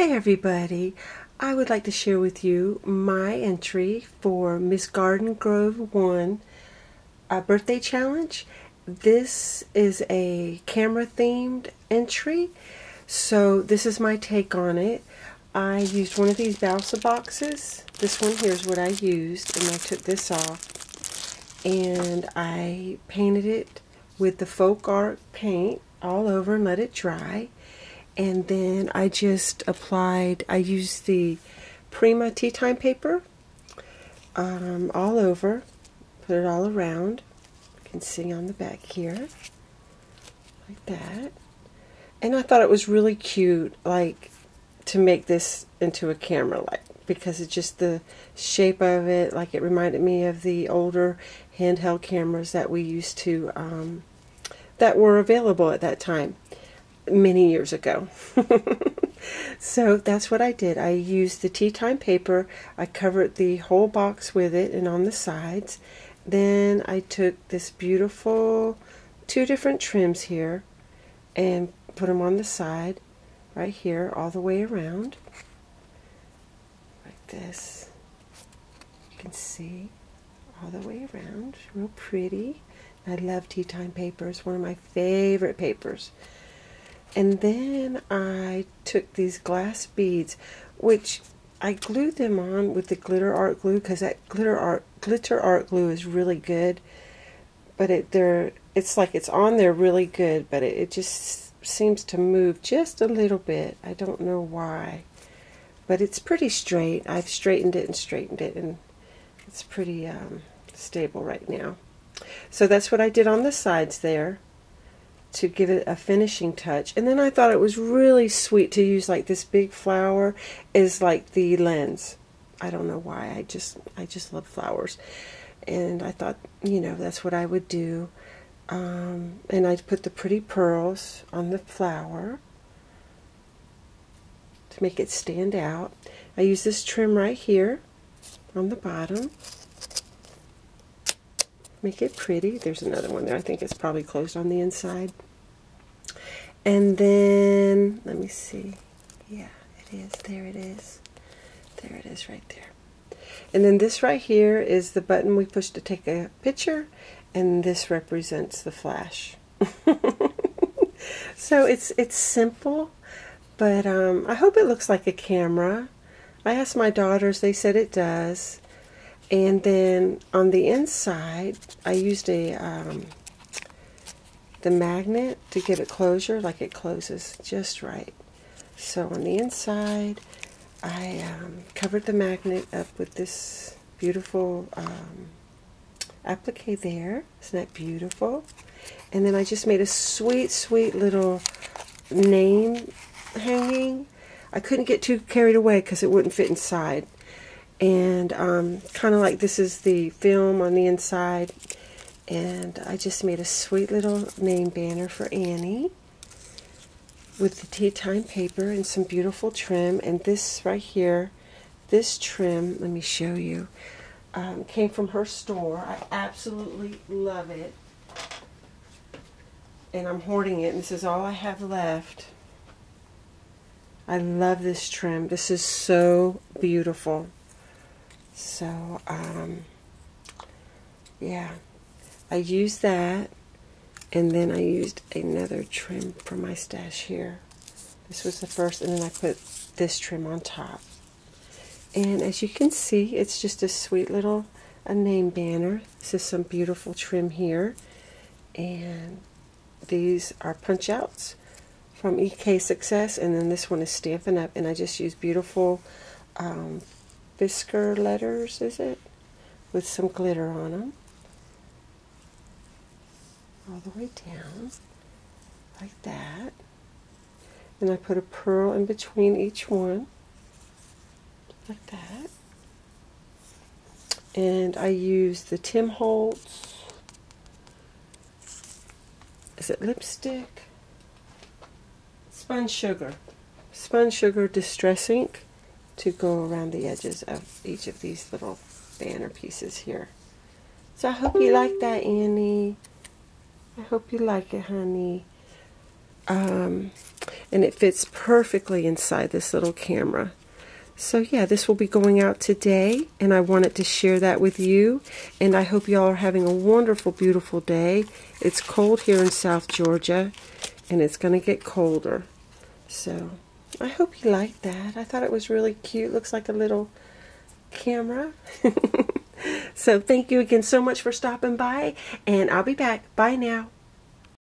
Hey everybody, I would like to share with you my entry for Miss Garden Grove 1 a birthday challenge. This is a camera themed entry, so this is my take on it. I used one of these balsa boxes. This one here is what I used, and I took this off and I painted it with the folk art paint all over and let it dry and then I just applied, I used the Prima tea time paper um, all over, put it all around. You can see on the back here, like that. And I thought it was really cute, like, to make this into a camera light because it's just the shape of it, like it reminded me of the older handheld cameras that we used to, um, that were available at that time many years ago. so that's what I did. I used the tea time paper. I covered the whole box with it and on the sides. Then I took this beautiful two different trims here and put them on the side right here all the way around like this. You can see all the way around. Real pretty. I love tea time papers. One of my favorite papers. And then I took these glass beads, which I glued them on with the glitter art glue because that glitter art glitter art glue is really good. But it there it's like it's on there really good, but it, it just seems to move just a little bit. I don't know why. But it's pretty straight. I've straightened it and straightened it and it's pretty um, stable right now. So that's what I did on the sides there to give it a finishing touch. And then I thought it was really sweet to use like this big flower is like the lens. I don't know why. I just I just love flowers. And I thought, you know, that's what I would do. Um, and I put the pretty pearls on the flower to make it stand out. I use this trim right here on the bottom. Make it pretty. There's another one there. I think it's probably closed on the inside. And then, let me see. Yeah, it is. There it is. There it is right there. And then this right here is the button we push to take a picture, and this represents the flash. so it's it's simple, but um, I hope it looks like a camera. I asked my daughters, they said it does. And then on the inside, I used a um, the magnet to give it closure, like it closes just right. So on the inside, I um, covered the magnet up with this beautiful um, applique there. Isn't that beautiful? And then I just made a sweet, sweet little name hanging. I couldn't get too carried away because it wouldn't fit inside. And um, kind of like this is the film on the inside and I just made a sweet little name banner for Annie with the tea time paper and some beautiful trim. And this right here, this trim, let me show you, um, came from her store. I absolutely love it. And I'm hoarding it, and this is all I have left. I love this trim. This is so beautiful. So, um, yeah. I used that and then I used another trim for my stash here. This was the first and then I put this trim on top. And as you can see, it's just a sweet little a name banner. This is some beautiful trim here. And these are punch outs from EK Success. And then this one is Stampin' Up. And I just use beautiful um, Fiskars letters, is it? With some glitter on them all the way down like that. And I put a pearl in between each one like that. And I use the Tim Holtz, is it lipstick? Spun Sugar. Spun Sugar Distress Ink to go around the edges of each of these little banner pieces here. So I hope you like that, Annie. I hope you like it, honey. Um, and it fits perfectly inside this little camera. So yeah, this will be going out today, and I wanted to share that with you. And I hope y'all are having a wonderful, beautiful day. It's cold here in South Georgia, and it's going to get colder. So I hope you like that. I thought it was really cute. Looks like a little camera. so thank you again so much for stopping by, and I'll be back. Bye now.